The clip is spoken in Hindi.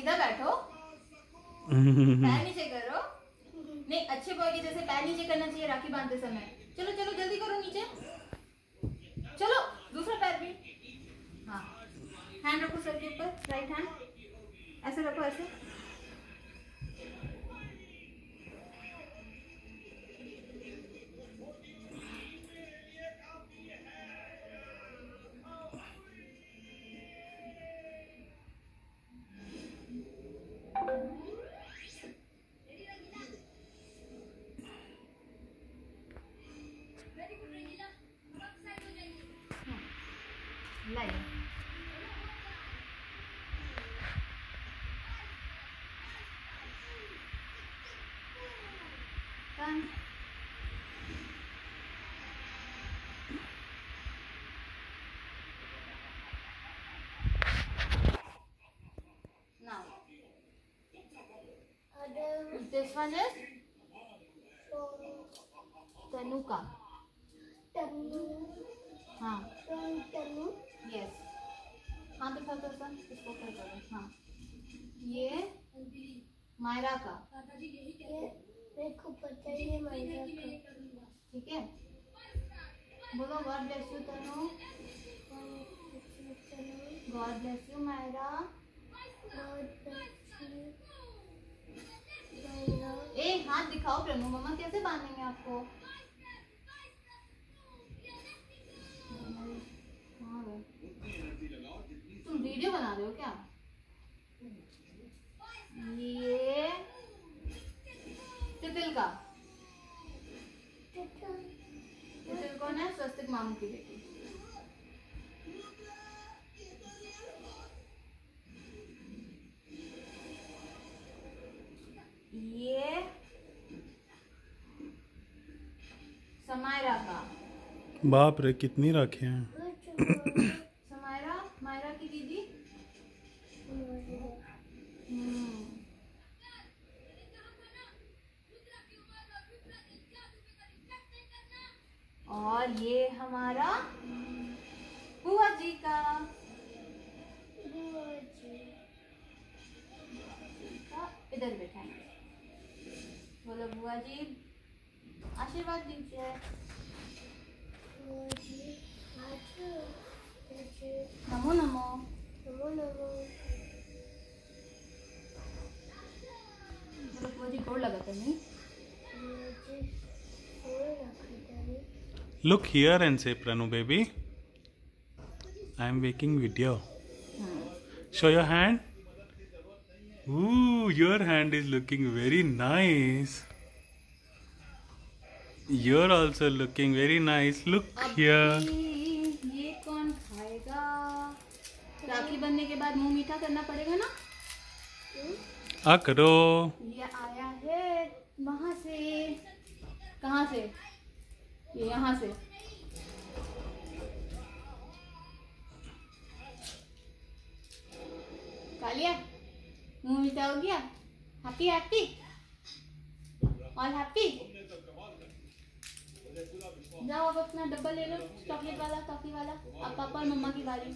सीधा बैठो। पैर हम्म। नीचे करो। नहीं अच्छे बॉय की जैसे पैर नीचे करना चाहिए राखी बांधते समय। चलो चलो जल्दी करो नीचे। चलो दूसरा life. Done. Now, this one is Tanuka. Tanu. Huh. Tanu. Yes हाँ दिखा दो सन इसको कर? दो हाँ। ये मायरा का। ठीक है? बोलो God bless you Tanu. God bless you Myra. ए हाथ दिखाओ प्रनु मम्मा कैसे बांधेंगे आपको? हो क्या ये तितिल का तितिल कौन है स्वस्तिक मामू की बेटी ये समायरा का बाप रे कितनी राखी हैं और ये हमारा बुआ जी का। इधर बैठाएँगे बोलो बुआ जी आशीर्वाद दीजिए। नमो नमो। बोलो बुआ जी गोड़ लगाते नहीं Look here and say, Pranu baby. I am making video. Show your hand. Ooh, your hand is looking very nice. You're also looking very nice. Look here. ये कौन खाएगा राखी बनने के बाद मुँह मीठा करना पड़ेगा ना आ करो ये आया है वहाँ से कहाँ से ये यहाँ से। हो गया? Happy happy? ऑल हैप्पी जाओ अब अपना डब्बा ले लो चॉकलेट वाला टॉफी वाला। अब पापा और मम्मा की बारी